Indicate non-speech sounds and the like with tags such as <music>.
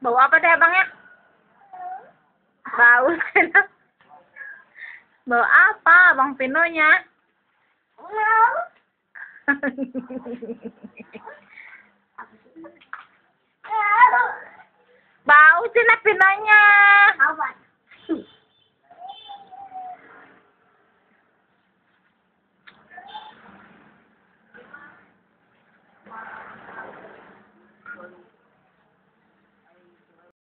Bau apa deh abangnya? Bau <laughs> Bau apa abang Pinonya? Bau <laughs> cina Pinonya.